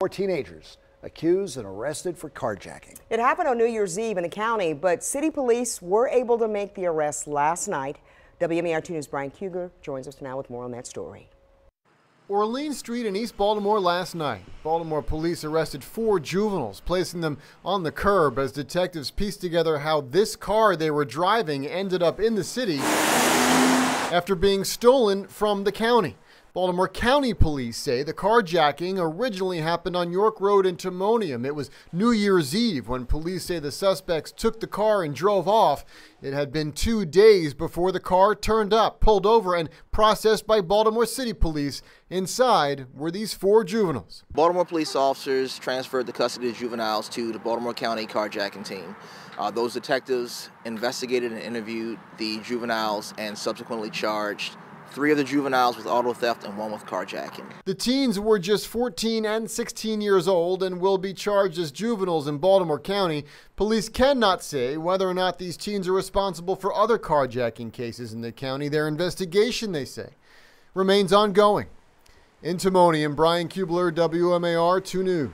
Four teenagers accused and arrested for carjacking. It happened on New Year's Eve in the county, but city police were able to make the arrest last night. WMAR 2 News' Brian Kuebler joins us now with more on that story. Orleans Street in East Baltimore last night. Baltimore police arrested four juveniles, placing them on the curb as detectives pieced together how this car they were driving ended up in the city after being stolen from the county. Baltimore County Police say the carjacking originally happened on York Road in Timonium. It was New Year's Eve when police say the suspects took the car and drove off. It had been two days before the car turned up, pulled over, and processed by Baltimore City Police. Inside were these four juveniles. Baltimore police officers transferred the custody of juveniles to the Baltimore County carjacking team. Uh, those detectives investigated and interviewed the juveniles and subsequently charged three of the juveniles with auto theft and one with carjacking. The teens were just 14 and 16 years old and will be charged as juveniles in Baltimore County. Police cannot say whether or not these teens are responsible for other carjacking cases in the county. Their investigation, they say, remains ongoing. In Timonium, Brian Kuebler, WMAR 2 News.